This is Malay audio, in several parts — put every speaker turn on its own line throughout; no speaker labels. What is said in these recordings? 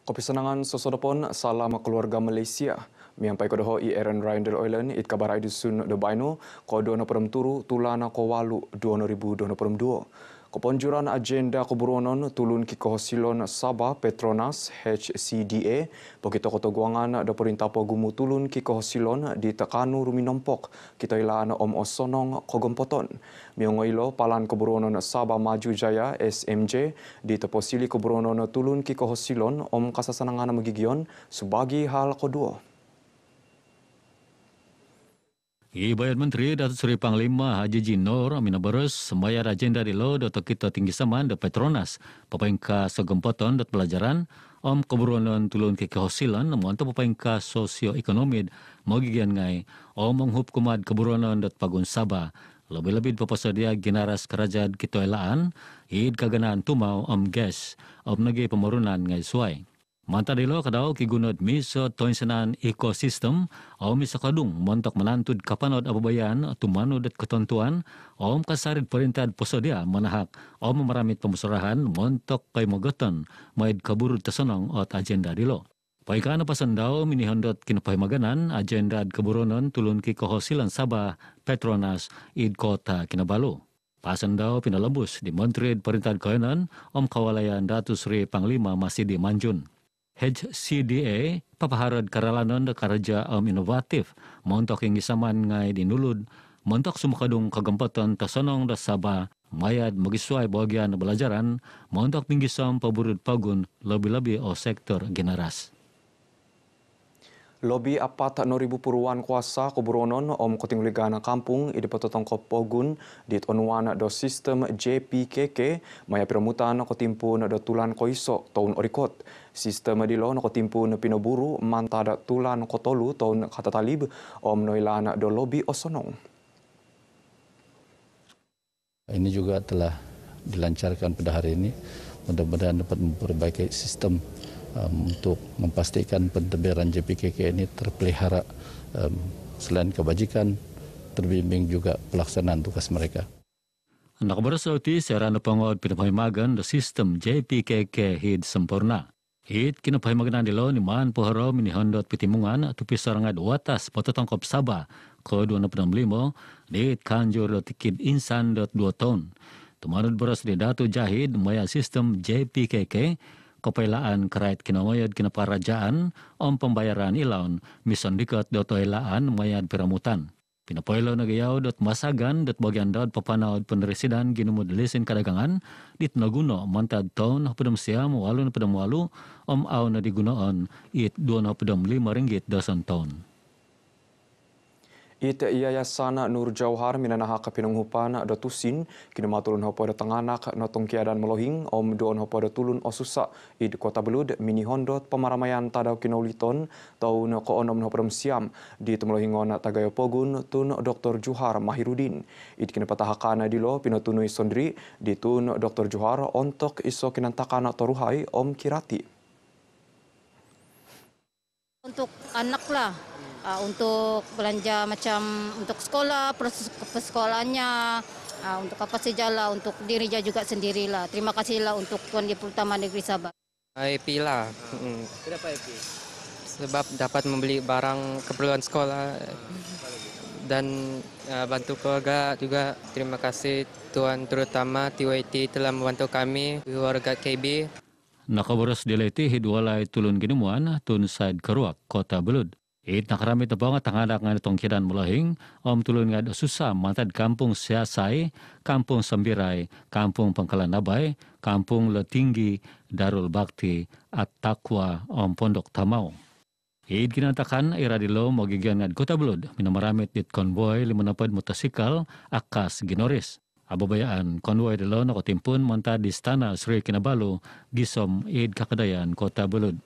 Kepesenangan sosodopon salam keluarga Malaysia. Miampai kodoho i Aaron Ryndel Oilen it kabar idusun de baino ko dono perum turu tulana ko walu 2022. Keponjuran agenda keburonan tulun kiko hasilon Sabah Petronas HCDA bagi toko guangan da perintah gumu tulun kiko hasilon di tekanu rumi nompok kita ilaan om osonong kogompoton. Miongo ilo palan keburonan Sabah Maju Jaya SMJ di teposili keburonan tulun kiko hasilon om kasasanangan magigion sebagai hal kedua.
Ibayat Menteri Datuk Seri Panglima Haji Jinor Amina Barus sembayar agenda di lo Datuk Kita Tinggi Saman de Petronas pepengka segempatan dat pelajaran om keburuan tulun ke kehosilan namun untuk pepengka sosioekonomi magigian ngai om menghup kumad keburuan dat pagun Sabah lebih-lebih pepasadia generas kerajaan kita elaan id kaganaan tumau om gas om nagi pemerunan ngai suai. Manta dilo kadau ki gunot miso toinsenan ekosistem au miso kadung montok menantud kapanod ababayan tu manud dat ketentuan om kasarit perintah posodia manahak om meramit pemusarahan montok kai mogoton maid kabur tesenong ot agenda dilo. Paikana pasandau mini hondot kinapai maganan agenda keburonon tulun ki kohosilan Sabah Petronas id kota Kinabalu. Pasandau pinalembus di Menteri Perintah Kawanan Om Kawalayan Datu Sri Panglima masih di Manjun. HCDA papaharad karalanon da karaja um, inovatif montok yang gisaman ngai dinulud montok sumakadung kagempatan tasonong da saba mayad magisuai bagian belajaran montok tinggi som paburud pagun lebih-lebih o sektor generas.
Lobi apat noribu puruan kuasa keburonon om koting ligana kampung ide pototong kopogun di onuan do sistem JPKK maya piramutan ko timpun do tulan ko iso tahun orikot. Sistem di lo ko timpun pinoburu manta da tulan ko tolu tahun kata talib om noilan do lobi osonong.
Ini juga telah dilancarkan pada hari ini. Mudah-mudahan dapat memperbaiki sistem um, untuk memastikan pentadbiran JPKK ini terpelihara um, selain kebajikan terbimbing juga pelaksanaan tugas mereka.
Anak bersauti secara pengawal pinapay magan do sistem JPKK hid sempurna. Hid kinapay magan di lo ni man poharo mini hondot pitimungan tupi sorangad watas pototongkop saba ko 265 di kanjur tikid insan dot 2 ton. Tumanod beras di datu jahid maya sistem JPKK kepailaan kerait kinamayad kina parajaan om pembayaran ilaun mison dikat dot ilaan mayad piramutan. Pinapoilo na gayaw dot masagan dot bagian dot papanaod penresidan ginumod lisin kadagangan dit naguno mantad taon na padam siyam walo na padam om aw na digunoon it dua na lima ringgit dosan taon.
Ita yayasan Nur Jauhar minanaha ka pinunghupan da tusin kini matulun hopo da tenganak no tongkiadan melohing om doon hopo da tulun osusa id kota belud mini hondot pemaramaian tadau kinauliton tau no ko onom hopo siam di temelohingon tagayo pogun tun Dr. Juhar Mahirudin id kini patahakana dilo pinotunui sondri di tun Dr. Juhar ontok iso kinantakana toruhai om kirati.
Untuk anak lah, uh, untuk belanja macam untuk sekolah, persekolahannya, uh, untuk apa sajalah, untuk diri juga sendirilah. Terima kasihlah untuk Tuan Di Pertama Negeri Sabah.
happy lah.
Hmm. Kenapa happy?
Sebab dapat membeli barang keperluan sekolah dan uh, bantu keluarga juga. Terima kasih Tuan terutama TYT telah membantu kami, keluarga KB.
Nakabaras dileti hidwalai tulun ginemuan tun said keruak kota Belud. It nakarami tabang at tanganak nga itong kidan mulahing om tulun nga susah matad kampung Siasay, kampung Sambiray, kampung Pangkalanabay, kampung Latinggi, Darul Bakti at Takwa om Pondok Tamaw. It kinatakan iradilo magigyan nga kota Belud minamaramit dit konvoy limanapad motosikal akas ginoris ababayaan konvoy dilo na kotimpun monta di Stana Sri Kinabalu gisom id kakadayan kota Belud.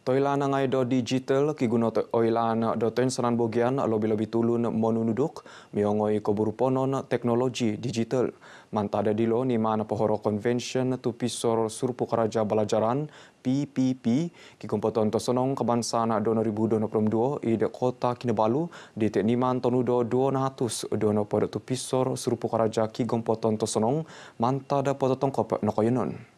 Toilana ngai do digital ki guno oilana do tensanan bogian lobi-lobi tulun monunuduk miongoi koburuponon teknologi digital. Mantada dilo ni mana pohoro convention tu pisor surpu karaja balajaran PPP ki kumputon to sonong kebangsaan do 2022 i de kota Kinabalu di te niman tonudo 200 dono pada tu pisor surpu karaja ki kumputon to sonong mantada pototong kop nokoyenon.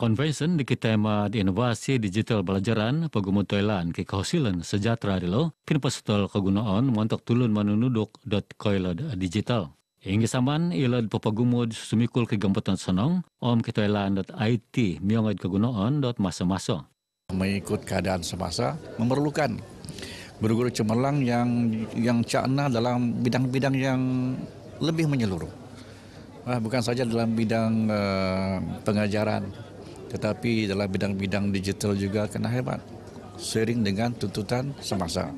Convention di tema di inovasi digital belajaran pagumut Thailand ke kehasilan sejahtera di lo pinapasutol kegunaan untuk tulun manunuduk dot koilad digital. Hingga saman ilad papagumud sumikul ke gamputan sonong om ke dot IT miongad kegunaan dot masa-masa.
Mengikut keadaan semasa memerlukan guru-guru cemerlang yang yang cakna dalam bidang-bidang yang lebih menyeluruh. Ah, bukan saja dalam bidang uh, pengajaran, tetapi dalam bidang-bidang digital juga kena hebat sering dengan tuntutan semasa.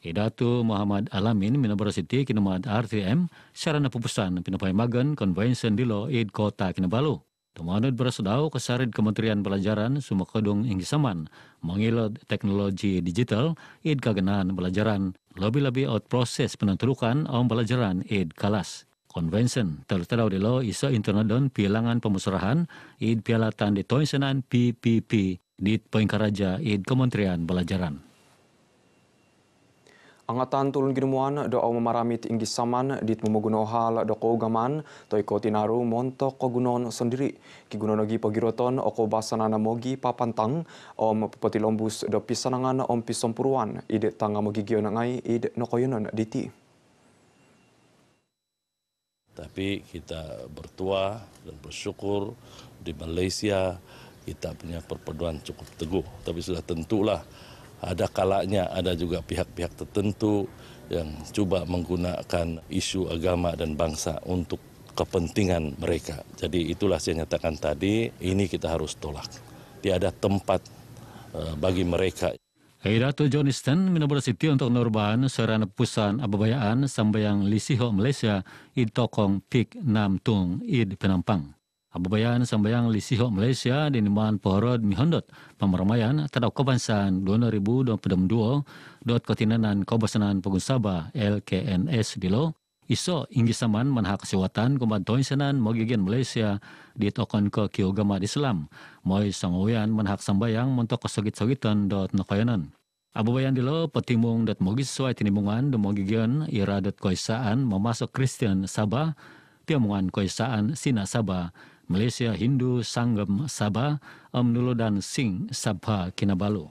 Idatu Muhammad Alamin University Kinamat RTM sarana pupusan pinapai magan convention di lo id kota Kinabalu. Tumanod berasudau kesarid Kementerian Pelajaran Sumakadung Inggisaman mengilad teknologi digital id kagenan pelajaran lebih-lebih out proses penentukan om pelajaran id kalas. Convention tertera di lo isa internet dan pilangan pemusrahan id pialatan di toinsenan PPP di Poinkaraja id Kementerian Pelajaran.
Angatan tulun ginuan do au memarami tinggi saman dit memuguno hal do ko gaman to tinaru montok ko gunon sendiri ki gunon gi pagiroton oko basanana mogi papantang om pepoti lombus do pisanangan om pisompuruan ide tanga mogi giona ngai ide nokoyonon diti.
Tapi kita bertua dan bersyukur di Malaysia kita punya perpaduan cukup teguh tapi sudah tentulah ada kalanya ada juga pihak-pihak tertentu yang cuba menggunakan isu agama dan bangsa untuk kepentingan mereka. Jadi itulah saya nyatakan tadi, ini kita harus tolak. Tiada tempat eh, bagi mereka.
Hairatu Johnston University untuk Nurban Serana Pusan Ababayaan Sambayang Lisiho Malaysia id tokong pik nam tung id penampang. Ababayaan Sambayang Lisiho Malaysia di Niman Pohorod Mihondot. Pemeramayan Tadau Kebangsaan 2022 dot Kotinanan Kebasanan Pengunsaba LKNS di lo iso inggi saman manhak kesewatan kumantoin senan mogigian Malaysia di tokon ke kiogama Islam. Moi sangoyan manhak sambayang mentok kesogit-sogitan dot nakayanan Abu bayan dilo petimung dat mogi sesuai tinimungan de mogigian ira dat koisaan memasuk Kristen Sabah piamungan koisaan Sina Sabah Malaysia Hindu Sanggam Sabah Om Nulu dan Sing Sabah Kinabalu.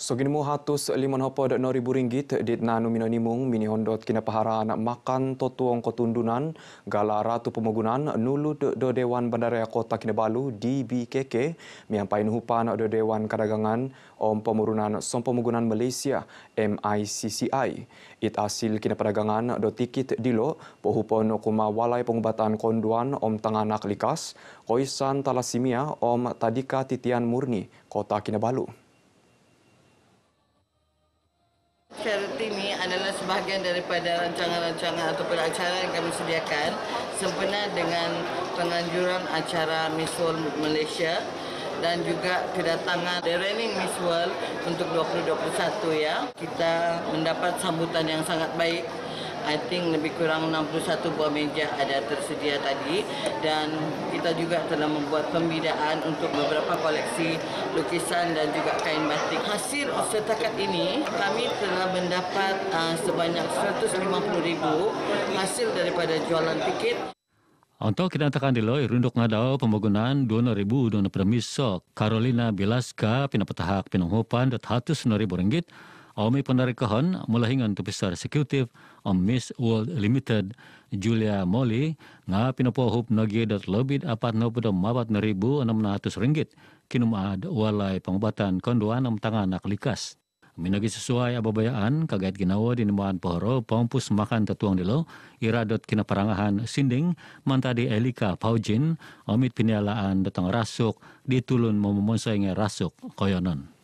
Soginimu hatus lima hopo dak nori ringgit di nanu minonimung mini hondot kina pahara nak makan totuong kotundunan gala ratu pemogunan nulu do, Dewan Bandaraya Kota Kinabalu DBKK miampai nuhupan do Dewan Kadagangan Om Pemurunan Som Pemogunan Malaysia MICCI. It hasil kina perdagangan do tikit dilo pohupon kuma walai pengubatan konduan Om Tanganak Likas Koisan Talasimia Om Tadika Titian Murni Kota Kinabalu.
Charity ini adalah sebahagian daripada rancangan-rancangan atau acara yang kami sediakan sempena dengan penganjuran acara Miss World Malaysia dan juga kedatangan The Reigning Miss World untuk 2021 ya. Kita mendapat sambutan yang sangat baik I think lebih kurang 61 buah meja ada tersedia tadi dan kita juga telah membuat pembidaan untuk beberapa koleksi lukisan dan juga kain batik. Hasil setakat ini kami telah mendapat uh, sebanyak 150 ribu hasil daripada jualan tiket.
Untuk kedatangan di Loi, runduk ngadau pembangunan 2,000 dona permiso Carolina Bilaska pinapatahak pinanghupan dat hatus ribu ringgit Awami penarikahan mulahingan tu besar eksekutif om Miss World Limited Julia Molly nga pinapohup nagi dat lebih apat na pada mabat na ribu enam ratus ringgit kinumad walay pangobatan konduan am tangan naklikas. Minagi sesuai ababayaan kagait ginawa di namaan pohoro pampus makan tatuang dilo iradot kinaparangahan sinding mantadi Elika Paujin omit pinialaan datang rasuk ditulun memomonsai rasuk koyonon.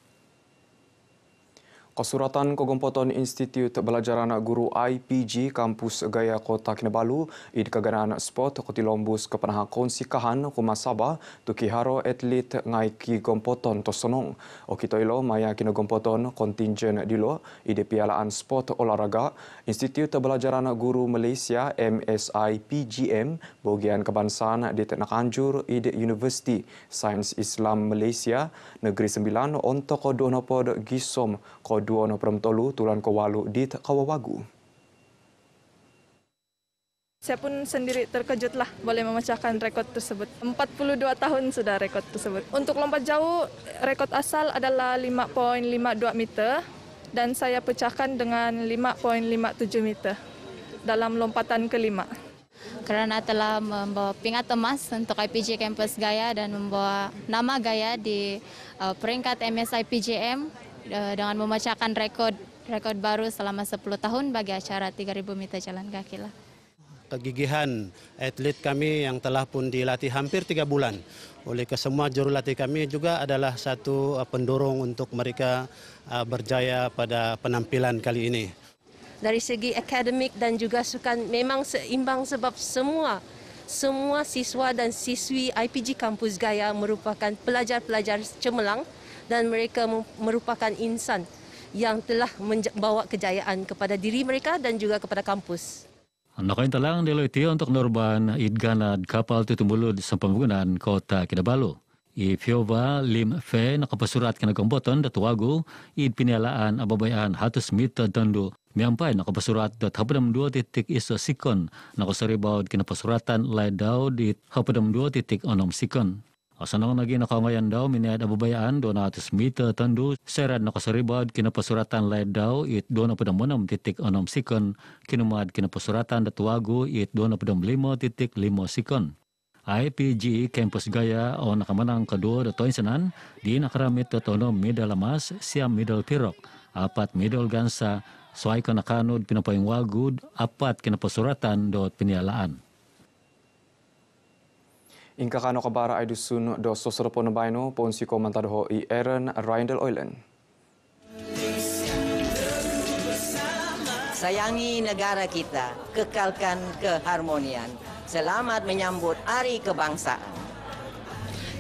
Kesuratan Kogompoton Institut Belajaran Guru IPG Kampus Gaya Kota Kinabalu di keganaan sport Koti Lombus kepenah konsikahan Kuma Sabah tu kiharo atlet ngai ki Gompoton Tosonong. Okito ilo maya kina Gompoton kontingen dilo ide pialaan sport olahraga Institut Belajaran Guru Malaysia MSI PGM bagian kebangsaan di Teknak Anjur ide University Sains Islam Malaysia Negeri Sembilan untuk kodonopod Gisom kod dua no peremtolu tulan ko walu di kawawagu.
Saya pun sendiri terkejutlah boleh memecahkan rekod tersebut. 42 tahun sudah rekod tersebut. Untuk lompat jauh, rekod asal adalah 5.52 meter dan saya pecahkan dengan 5.57 meter dalam lompatan kelima.
Kerana telah membawa pingat emas untuk IPJ Campus Gaya dan membawa nama Gaya di uh, peringkat MSI PJM uh, dengan memecahkan rekod rekod baru selama 10 tahun bagi acara 3000 meter jalan kaki lah.
kegigihan atlet kami yang telah pun dilatih hampir tiga bulan oleh kesemua jurulatih kami juga adalah satu uh, pendorong untuk mereka uh, berjaya pada penampilan kali ini.
Dari segi akademik dan juga sukan memang seimbang sebab semua semua siswa dan siswi IPG Kampus Gaya merupakan pelajar-pelajar cemerlang dan mereka merupakan insan yang telah membawa kejayaan kepada diri mereka dan juga kepada kampus.
Nakain talang diloiti untuk norban idganad kapal tutumbulud sa pamgunaan kota Kinabalu. I Fiova Lim Fe nakapasurat kina gomboton datuwago id pinialaan ababayaan hatus mita tandu miampay nakapasurat dat hapadam dua titik isa sikon nakasaribawd kina pasuratan lay daw di hapadam dua titik onom sikon. Asanang naging nakangayan daw minayad ababayaan 200 meter tandu serad nakasaribad kinapasuratan laid daw it doon na padamunam titik anam sikon kinumad kinapasuratan datuwago it doon na padam limo titik limo sikon. IPG Campus Gaya o nakamanang kadua dato insanan di nakaramit totono middle lamas siya middle pirok apat middle gansa suay so nakanod pinapayong wagud apat kinapasuratan dot pinialaan.
Ingka kano kabara ay dusun do sosropo na baino pon si komantado ho i Aaron Rindel Oilen.
Sayangi negara kita, kekalkan keharmonian. Selamat menyambut Hari Kebangsaan.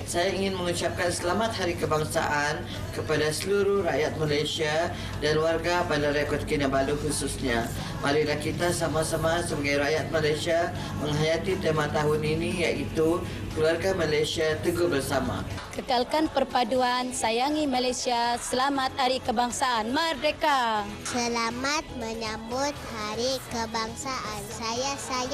Saya ingin mengucapkan selamat Hari Kebangsaan kepada seluruh rakyat Malaysia dan warga pada rekod Kinabalu khususnya. Marilah kita sama-sama sebagai rakyat Malaysia menghayati tema tahun ini iaitu Keluarga Malaysia Teguh Bersama.
Kekalkan perpaduan, sayangi Malaysia, selamat Hari Kebangsaan, Merdeka!
Selamat menyambut Hari Kebangsaan. Saya saya